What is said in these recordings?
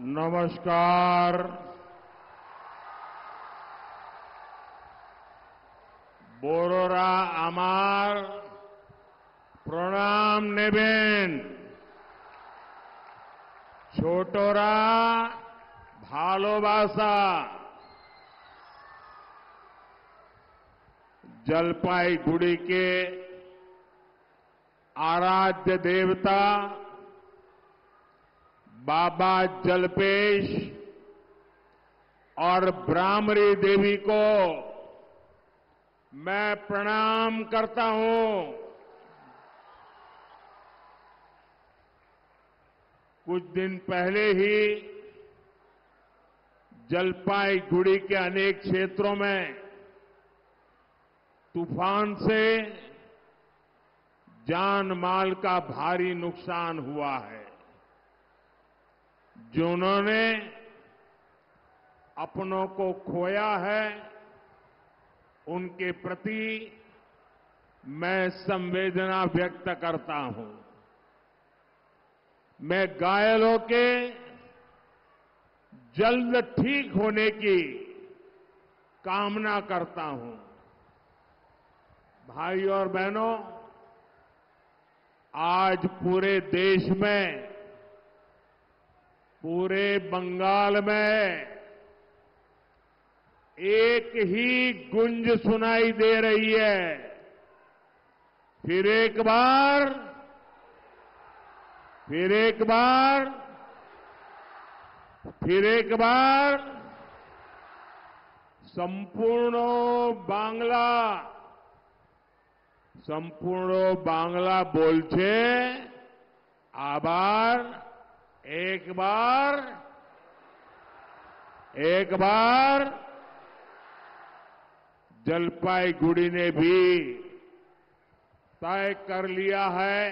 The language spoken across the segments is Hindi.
नमस्कार। बोरोरा आमार प्रणाम नेबेन। छोटोरा भालोबासा। जलपाईगुड़ी के आराध्य देवता बाबा जलपेश और ब्राह्मरी देवी को मैं प्रणाम करता हूँ। कुछ दिन पहले ही जलपाईगुड़ी के अनेक क्षेत्रों में तूफ़ान से जान माल का भारी नुकसान हुआ है। जिन्होंने अपनों को खोया है, उनके प्रति मैं संवेदना व्यक्त करता हूँ। मैं घायलों के जल्द ठीक होने की कामना करता हूँ। भाई और बहनों, आज पूरे देश में पूरे बंगाल में एक ही गुंज सुनाई दे रही है। फिर एक बार, फिर एक बार, फिर एक बार, संपूर्ण बांग्ला संपूर्ण बांग्ला बोलचे, आभार। एक बार एक बार, जलपाईगुड़ी ने भी तय कर लिया है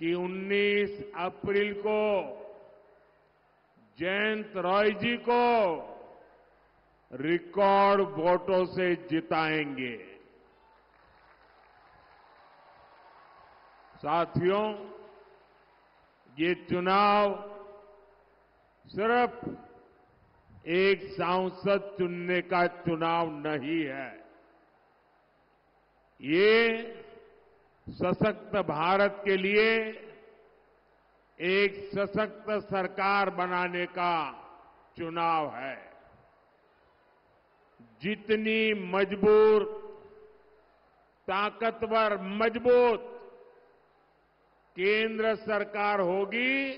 कि 19 अप्रैल को जयंत रॉय जी को रिकॉर्ड वोटों से जिताएँगे। साथियों ये चुनाव सिर्फ़ एक सांसद चुनने का चुनाव नहीं है। ये सशक्त भारत के लिए एक सशक्त सरकार बनाने का चुनाव है। जितनी मजबूर ताकतवर, मज़बूत केंद्र सरकार होगी,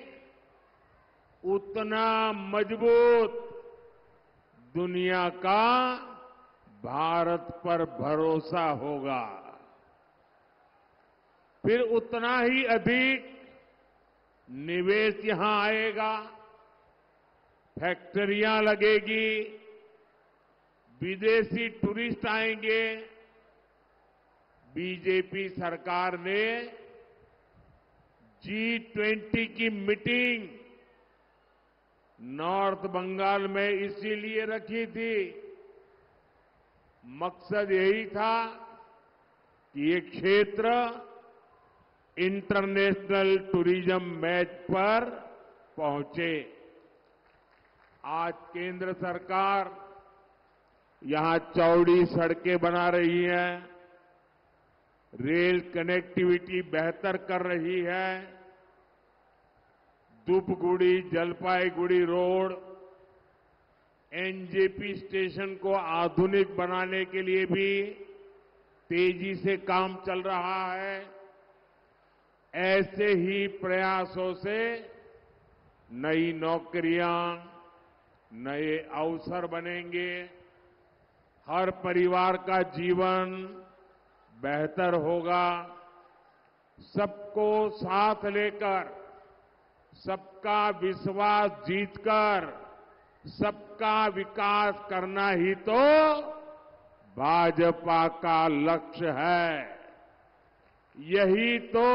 उतना मज़बूत दुनिया का भारत पर भरोसा होगा। फिर उतना ही अधिक निवेश यहाँ आएगा, फैक्ट्रियाँ लगेगी, विदेशी टूरिस्ट आएँगे। बीजेपी सरकार ने जी ट्वेंटी की मीटिंग नॉर्थ बंगाल में इसीलिए रखी थी। मकसद यही था कि ये क्षेत्र इंटरनेशनल टूरिज़्म मैच पर पहुँचे। आज केंद्र सरकार यहाँ चौड़ी सड़कें बना रही है। रेल कनेक्टिविटी बेहतर कर रही है। Dhupguri Jalpaiguri road, NJP station को आधुनिक बनाने के लिए भी तेज़ी से काम चल रहा है। ऐसे ही प्रयासों से नई नौकरियाँ, नए अवसर बनेंगे। हर परिवार का जीवन बेहतर होगा। सबको साथ लेकर सबका विश्वास जीतकर, सबका विकास करना ही तो भाजपा का लक्ष्य है। यही तो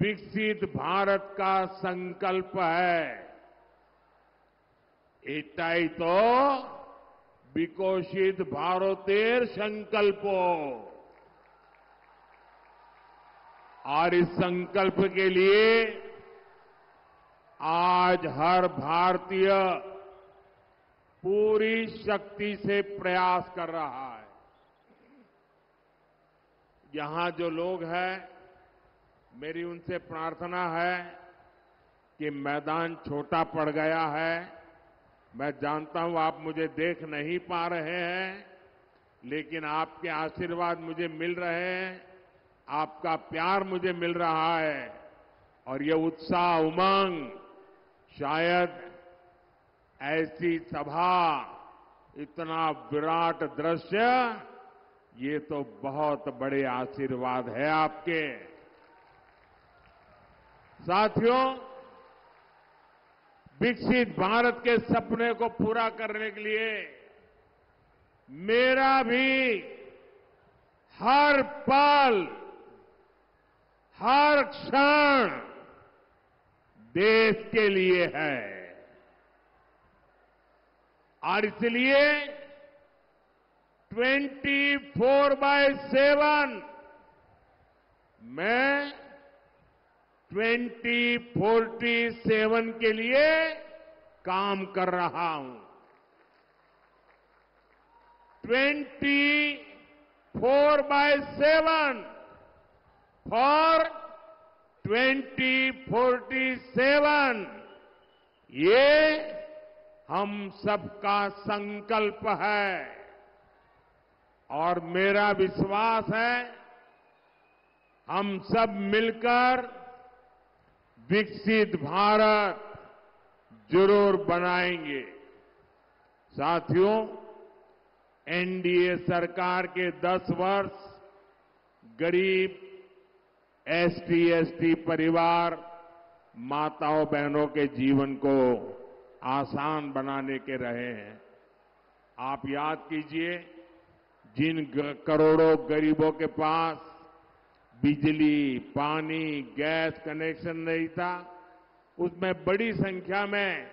विकसित भारत का संकल्प है। इटाई तो विकोषित भारतेर संकल्पों। और इस संकल्प के लिए आज हर भारतीय पूरी शक्ति से प्रयास कर रहा है। यहाँ जो लोग हैं, मेरी उनसे प्रार्थना है कि मैदान छोटा पड़ गया है। मैं जानता हूँ आप मुझे देख नहीं पा रहे हैं, लेकिन आपके आशीर्वाद मुझे मिल रहे हैं, आपका प्यार मुझे मिल रहा है, और ये उत्साह उमंग शायद ऐसी सभा, इतना विराट दृश्य, ये तो बहुत बड़े आशीर्वाद है आपके। साथियों, विकसित भारत के सपने को पूरा करने के लिए मेरा भी हर पल, हर क्षण देश के लिए है। और इसलिए 24 फोर बाय सेवन मैं 2047 के लिए काम कर रहा हूँ। 24 बाय सेवन फॉर 2047 ये हम सबका संकल्प है। और मेरा विश्वास है, हम सब मिलकर विकसित भारत ज़रूर बनाएँगे। साथियों, एनडीए सरकार के 10 वर्ष गरीब एसटी एसटी परिवार माताओं बहनों के जीवन को आसान बनाने के रहे हैं। आप याद कीजिए, जिन करोड़ों गरीबों के पास बिजली, पानी, गैस कनेक्शन नहीं था, उसमें बड़ी संख्या में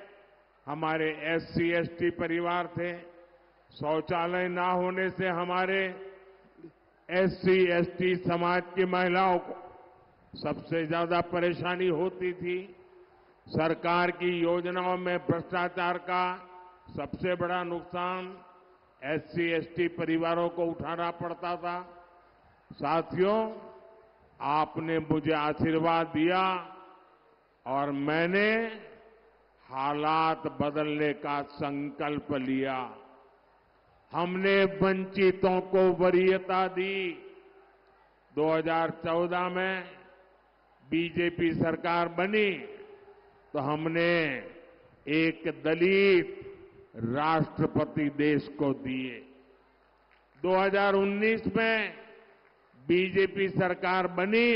हमारे एससी एसटी परिवार थे। शौचालय ना होने से हमारे एससी एसटी समाज की महिलाओं को सबसे ज़्यादा परेशानी होती थी सरकार की योजनाओं में भ्रष्टाचार का सबसे बड़ा नुकसान एससी, एसटी परिवारों को उठाना पड़ता था। साथियों, आपने मुझे आशीर्वाद दिया और मैंने हालात बदलने का संकल्प लिया। हमने वंचितों को वरीयता दी। 2014 में बीजेपी सरकार बनी तो हमने एक दलित राष्ट्रपति देश को दिए। 2019 में बीजेपी सरकार बनी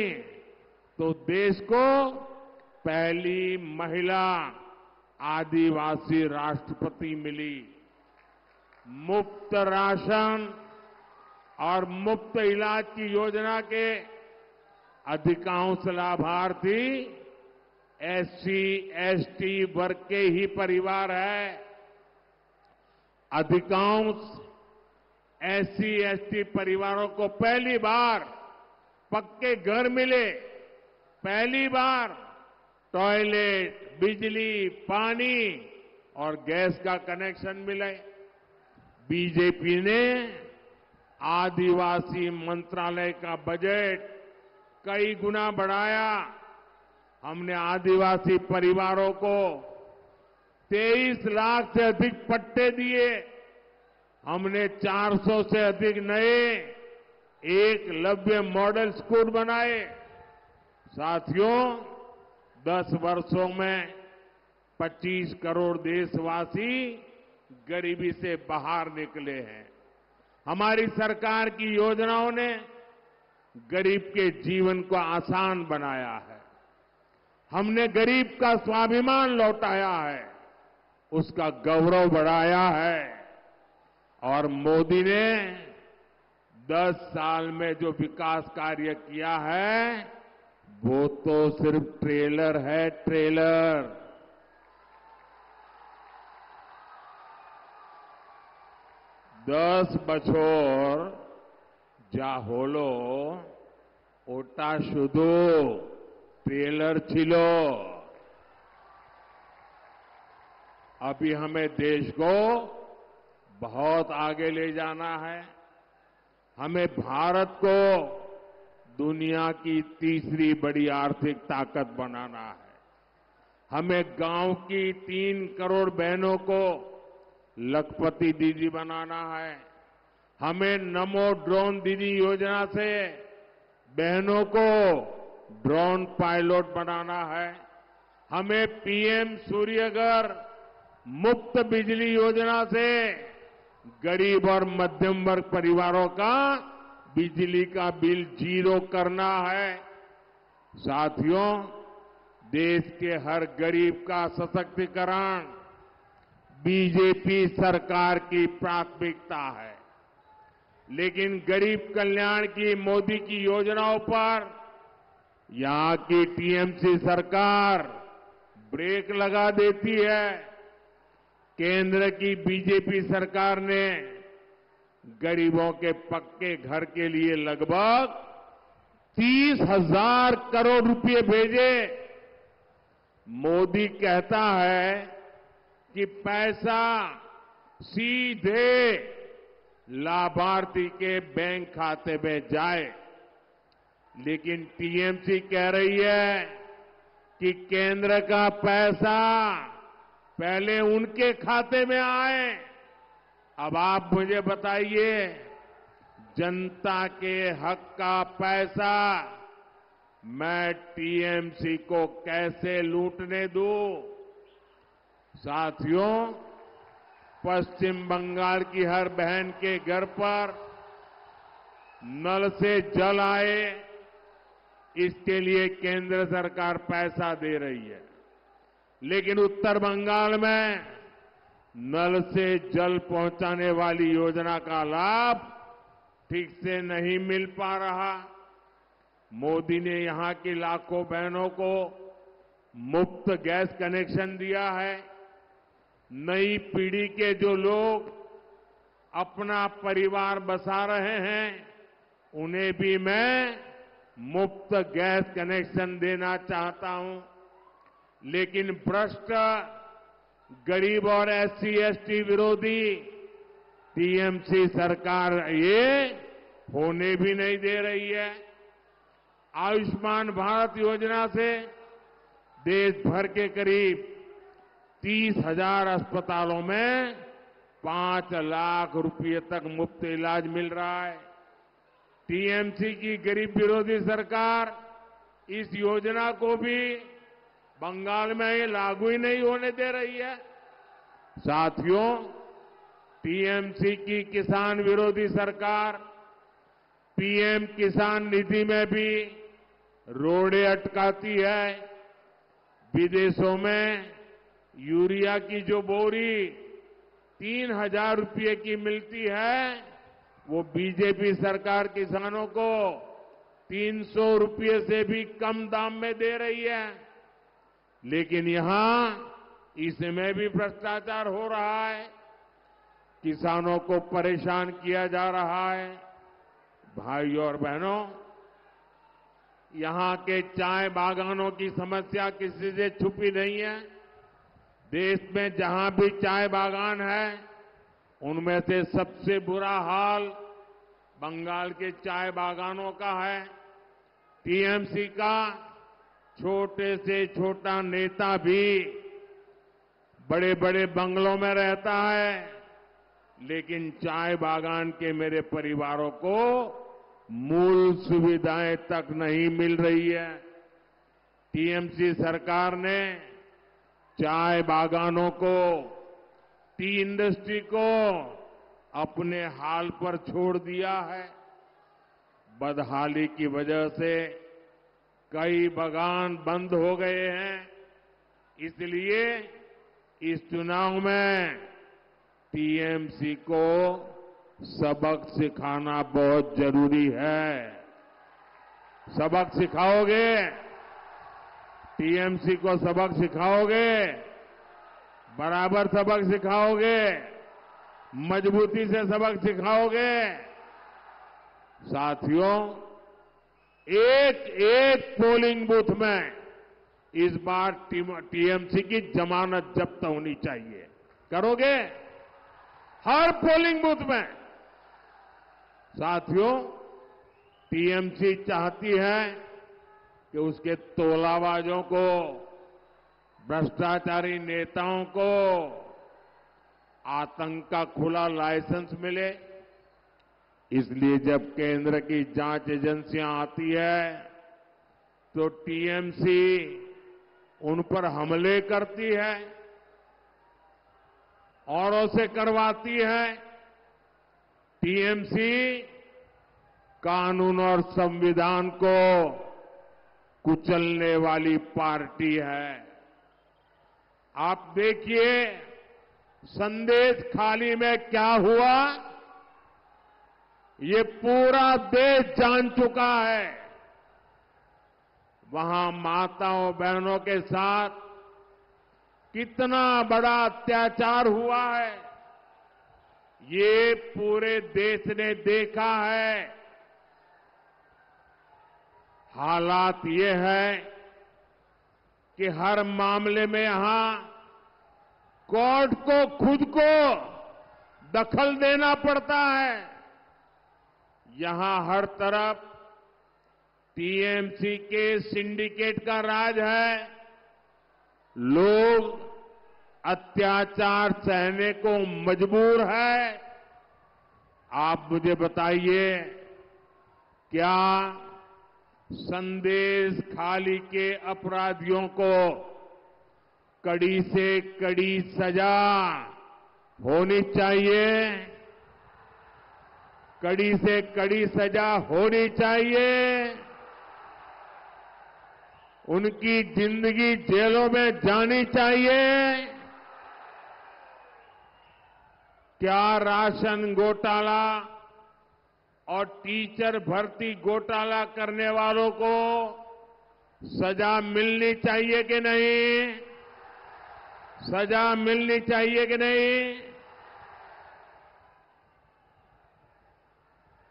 तो देश को पहली महिला आदिवासी राष्ट्रपति मिली। मुफ़्त राशन और मुफ़्त इलाज की योजना के अधिकांश लाभार्थी एससी, एसटी वर्ग के ही परिवार है। अधिकांश एससी, एसटी परिवारों को पहली बार पक्के घर मिले। पहली बार टॉयलेट, बिजली, पानी और गैस का कनेक्शन मिले। बीजेपी ने आदिवासी मंत्रालय का बजट कई गुना बढ़ाया। हमने आदिवासी परिवारों को 23 लाख से अधिक पट्टे दिए। हमने 400 से अधिक नए, एक लव्य मॉडल स्कूल बनाए। साथियों 10 वर्षों में 25 करोड़ देशवासी गरीबी से बाहर निकले हैं। हमारी सरकार की योजनाओं ने गरीब के जीवन को आसान बनाया है। हमने गरीब का स्वाभिमान लौटाया है, उसका गौरव बढ़ाया है। और मोदी ने 10 साल में जो विकास कार्य किया है, वो तो सिर्फ़ ट्रेलर है, ट्रेलर। दस बछोर যা হলো ওটা শুধু ট্রেলার ছিল अभी हमें देश को बहुत आगे ले जाना है हमें भारत को दुनिया की तीसरी बड़ी आर्थिक ताकत बनाना है हमें गांव की तीन करोड़ बहनों को लखपति दीदी बनाना है हमें नमो ड्रोन दीदी योजना से बहनों को ड्रोन पायलट बनाना है। हमें पीएम सूर्यगर मुफ़्त बिजली योजना से गरीब और मध्यम वर्ग परिवारों का बिजली का बिल ज़ीरो करना है। साथियों, देश के हर गरीब का सशक्तिकरण बीजेपी सरकार की प्राथमिकता है। लेकिन गरीब कल्याण की, मोदी की योजनाओं पर यहाँ की टीएमसी सरकार ब्रेक लगा देती है। केंद्र की बीजेपी सरकार ने गरीबों के पक्के घर के लिए लगभग तीस हज़ार करोड़ रुपए भेजे। मोदी कहता है कि पैसा सीधे लाभार्थी के बैंक खाते में जाए। लेकिन टीएमसी कह रही है कि केंद्र का पैसा पहले उनके खाते में आए। अब आप मुझे बताइए, जनता के हक का पैसा मैं टीएमसी को कैसे लूटने दूँ? साथियों पश्चिम बंगाल की हर बहन के घर पर नल से जल आए, इसके लिए केंद्र सरकार पैसा दे रही है। लेकिन उत्तर बंगाल में नल से जल पहुँचाने वाली योजना का लाभ ठीक से नहीं मिल पा रहा। मोदी ने यहाँ की लाखों बहनों को मुफ़्त गैस कनेक्शन दिया है। नई पीढ़ी के जो लोग अपना परिवार बसा रहे हैं, उन्हें भी मैं मुफ़्त गैस कनेक्शन देना चाहता हूँ। लेकिन भ्रष्ट, गरीब और एससी एसटी विरोधी टीएमसी सरकार ये होने भी नहीं दे रही है। आयुष्मान भारत योजना से देश भर के करीब तीस हज़ार अस्पतालों में पाँच लाख रुपए तक मुफ़्त इलाज मिल रहा है। टीएमसी की गरीब विरोधी सरकार इस योजना को भी बंगाल में ये लागू ही नहीं होने दे रही है। साथियों, टीएमसी की किसान विरोधी सरकार पीएम किसान निधि में भी रोड़े अटकाती है। विदेशों में यूरिया की जो बोरी तीन हज़ार रुपये की मिलती है, वो बीजेपी सरकार किसानों को तीन सौ रुपये से भी कम दाम में दे रही है। लेकिन यहाँ इसमें भी भ्रष्टाचार हो रहा है, किसानों को परेशान किया जा रहा है। भाई और बहनों, यहाँ के चाय बागानों की समस्या किसी से छुपी नहीं है। देश में जहाँ भी चाय बागान है, उनमें से सबसे बुरा हाल बंगाल के चाय बागानों का है। टीएमसी का छोटे से छोटा नेता भी बड़े बड़े बंगलों में रहता है, लेकिन चाय बागान के मेरे परिवारों को मूल सुविधाएँ तक नहीं मिल रही है। टीएमसी सरकार ने चाय बागानों को, टी इंडस्ट्री को अपने हाल पर छोड़ दिया है। बदहाली की वजह से कई बागान बंद हो गए हैं। इसलिए इस चुनाव में टीएमसी को सबक सिखाना बहुत ज़रूरी है। सबक सिखाओगे? टीएमसी को सबक सिखाओगे, बराबर सबक सिखाओगे, मजबूती से सबक सिखाओगे। साथियों, एक एक पोलिंग बूथ में इस बार टीएमसी की जमानत जब्त होनी चाहिए। करोगे? हर पोलिंग बूथ में। साथियों टीएमसी चाहती है कि उसके तोलाबाजों को, भ्रष्टाचारी नेताओं को आतंक का खुला लाइसेंस मिले। इसलिए जब केंद्र की जाँच एजेंसियाँ आती है तो टीएमसी उन पर हमले करती है, औरों से करवाती है। टीएमसी कानून और संविधान को कुचलने वाली पार्टी है। आप देखिए, संदेश खाली में क्या हुआ? ये पूरा देश जान चुका है। वहाँ माताओं बहनों के साथ कितना बड़ा अत्याचार हुआ है। ये पूरे देश ने देखा है। हालात ये है कि हर मामले में यहाँ कोर्ट को खुद को दखल देना पड़ता है। यहाँ हर तरफ़ टीएमसी के सिंडिकेट का राज है। लोग अत्याचार सहने को मजबूर है। आप मुझे बताइए, क्या संदेश खाली के अपराधियों को कड़ी से कड़ी सजा होनी चाहिए। कड़ी से कड़ी सजा होनी चाहिए। उनकी ज़िंदगी जेलों में जानी चाहिए। क्या राशन घोटाला और टीचर भर्ती घोटाला करने वालों को सजा मिलनी चाहिए कि नहीं? सजा मिलनी चाहिए कि नहीं?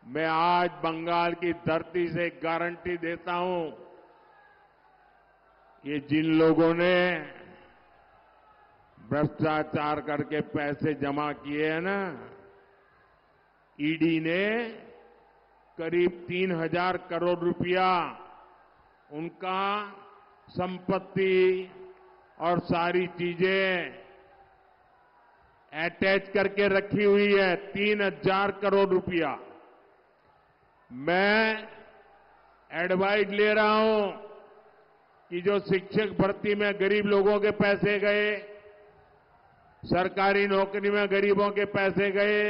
मैं आज बंगाल की धरती से गारंटी देता हूँ ये जिन लोगों ने भ्रष्टाचार करके पैसे जमा किए हैं ना, ईडी ने करीब तीन हज़ार करोड़ रुपया उनका संपत्ति और सारी चीज़ें अटैच करके रखी हुई है। तीन हज़ार करोड़ रुपया। मैं एडवाइस ले रहा हूँ कि जो शिक्षक भर्ती में गरीब लोगों के पैसे गए, सरकारी नौकरी में गरीबों के पैसे गए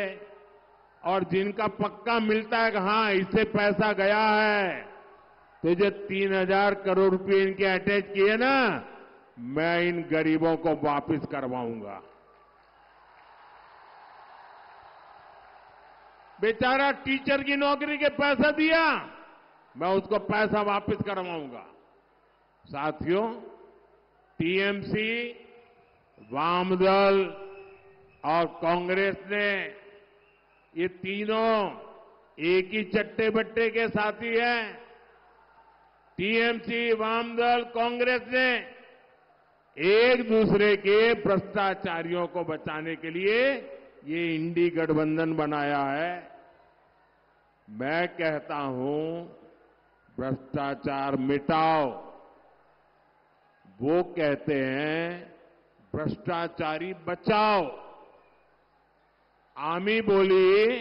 और जिनका पक्का मिलता है कि हाँ, इससे पैसा गया है। तो जो तीन हज़ार करोड़ रुपए इनके अटैच किए ना, मैं इन गरीबों को वापस करवाऊँगा। बेचारा टीचर की नौकरी के पैसा दिया, मैं उसको पैसा वापस करवाऊँगा। साथियों, टीएमसी, वामदल और कांग्रेस ने ये तीनों एक ही चट्टे बट्टे के साथी हैं। टीएमसी वामदल कांग्रेस ने एक दूसरे के भ्रष्टाचारियों को बचाने के लिए ये इंडी गठबंधन बनाया है। मैं कहता हूँ, भ्रष्टाचार मिटाओ। वो कहते हैं, भ्रष्टाचारी बचाओ। आमी बोली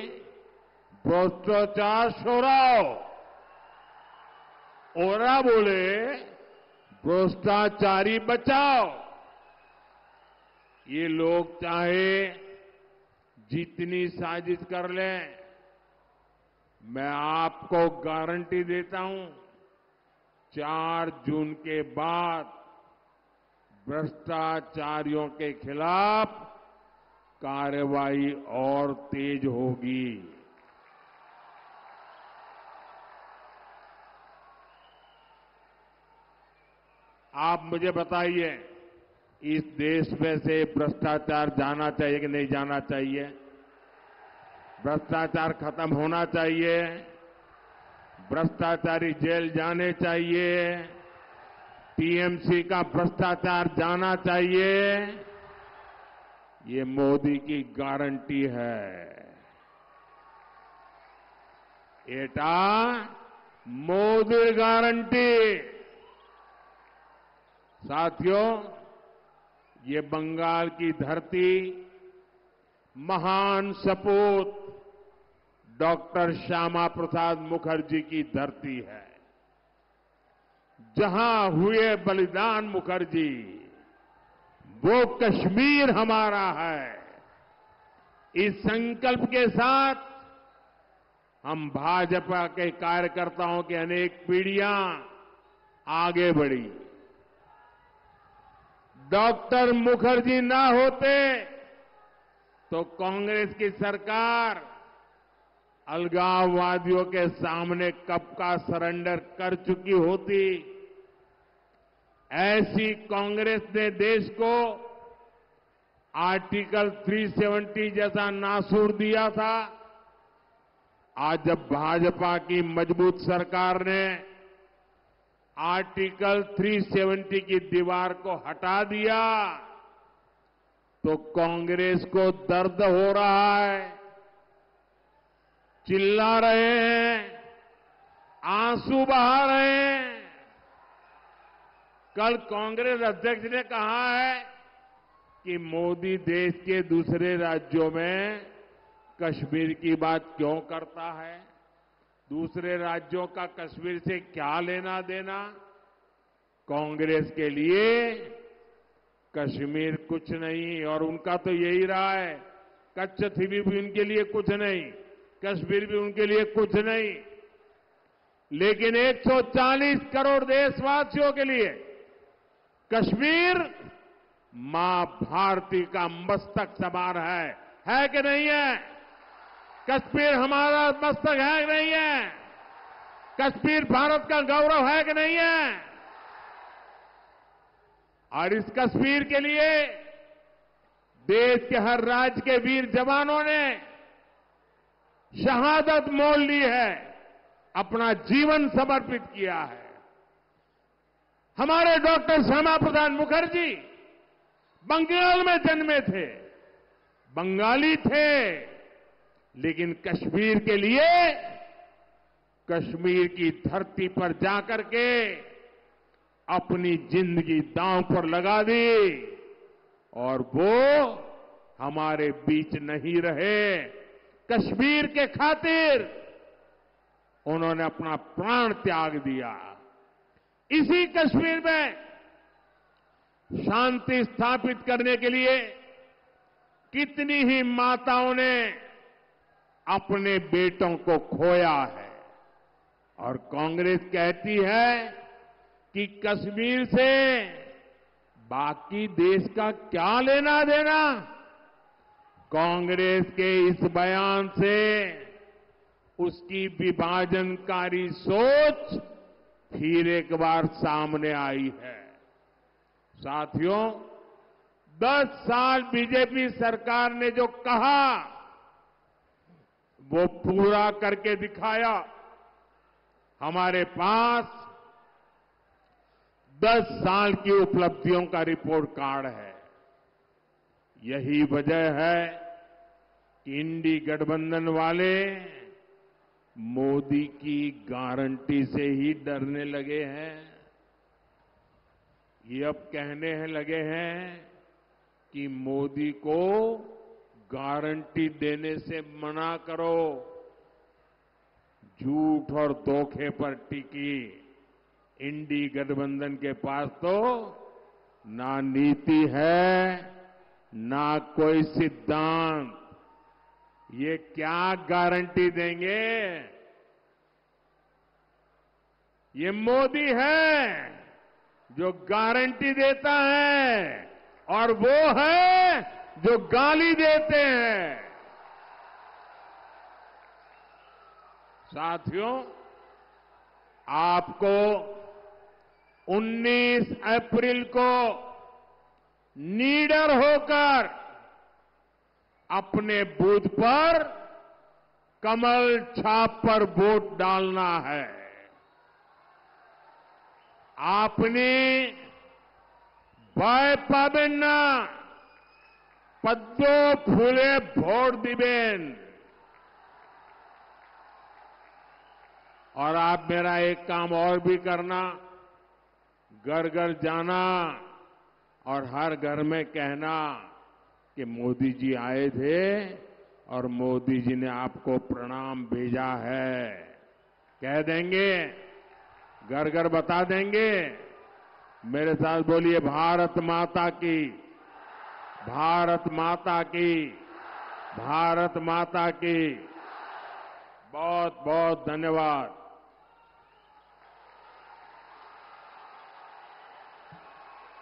भ्रष्टाचार छोड़ाओ ओरा बोले भ्रष्टाचारी बचाओ ये लोग चाहे जितनी साजिश कर लें मैं आपको गारंटी देता हूँ, चार जून के बाद भ्रष्टाचारियों के खिलाफ कार्रवाई और तेज होगी। आप मुझे बताइए, इस देश में से भ्रष्टाचार जाना चाहिए कि नहीं जाना चाहिए? भ्रष्टाचार खत्म होना चाहिए, भ्रष्टाचारी जेल जाने चाहिए टीएमसी का भ्रष्टाचार जाना चाहिए। ये मोदी की गारंटी है। एटा, मोदी गारंटी। साथियों, ये बंगाल की धरती, महान सपूत, डॉक्टर श्यामा प्रसाद मुखर्जी की धरती है। जहाँ हुए बलिदान मुखर्जी वो कश्मीर हमारा है। इस संकल्प के साथ हम भाजपा के कार्यकर्ताओं की अनेक पीढ़ियाँ आगे बढ़ी। डॉक्टर मुखर्जी ना होते तो कांग्रेस की सरकार अलगाववादियों के सामने कब का सरेंडर कर चुकी होती। ऐसी कांग्रेस ने देश को आर्टिकल 370 जैसा नासूर दिया था। आज जब भाजपा की मज़बूत सरकार ने आर्टिकल 370 की दीवार को हटा दिया तो कांग्रेस को दर्द हो रहा है। चिल्ला रहे हैं, आँसू बहा रहे हैं। कल कांग्रेस अध्यक्ष ने कहा है कि मोदी देश के दूसरे राज्यों में कश्मीर की बात क्यों करता है? दूसरे राज्यों का कश्मीर से क्या लेना देना? कांग्रेस के लिए कश्मीर कुछ नहीं, और उनका तो यही रहा है। कच्छ थी भी उनके लिए कुछ नहीं, कश्मीर भी उनके लिए कुछ नहीं। लेकिन 140 करोड़ देशवासियों के लिए कश्मीर माँ भारती का मस्तक समान है। है कि नहीं है? कश्मीर हमारा मस्तक है कि नहीं है? कश्मीर भारत का गौरव है कि नहीं है? और इस कश्मीर के लिए देश के हर राज्य के वीर जवानों ने शहादत मोल ली है, अपना जीवन समर्पित किया है। हमारे डॉक्टर श्यामा प्रसाद मुखर्जी बंगाल में जन्मे थे। बंगाली थे, लेकिन कश्मीर के लिए कश्मीर की धरती पर जाकर के अपनी ज़िंदगी दांव पर लगा दी और वो हमारे बीच नहीं रहे। कश्मीर के खातिर उन्होंने अपना प्राण त्याग दिया। इसी कश्मीर में शांति स्थापित करने के लिए कितनी ही माताओं ने अपने बेटों को खोया है। और कांग्रेस कहती है कि कश्मीर से बाकी देश का क्या लेना देना? कांग्रेस के इस बयान से उसकी विभाजनकारी सोच फिर एक बार सामने आई है। साथियों 10 साल बीजेपी सरकार ने जो कहा, वो पूरा करके दिखाया। हमारे पास 10 साल की उपलब्धियों का रिपोर्ट कार्ड है। यही वजह है कि इंडी गठबंधन वाले मोदी की गारंटी से ही डरने लगे हैं। ये अब कहने हैं लगे हैं कि मोदी को गारंटी देने से मना करो। झूठ और धोखे पर टिकी। इंडी गठबंधन के पास तो ना नीति है, ना कोई सिद्धांत। ये क्या गारंटी देंगे? ये मोदी है जो गारंटी देता है, और वो है जो गाली देते हैं। साथियों, आपको 19 अप्रैल को नीडर होकर अपने बूथ पर कमल छाप पर वोट डालना है আপনি ভয় পাবেন না পদ্ম ফুলে ভোট দিবেন और आप मेरा एक काम और भी करना घर घर जाना और हर घर में कहना कि मोदी जी आए थे और मोदी जी ने आपको प्रणाम भेजा है। कह देंगे घर घर बता देंगे, मेरे साथ बोलिए, भारत माता की, भारत माता की, भारत माता की। बहुत बहुत धन्यवाद।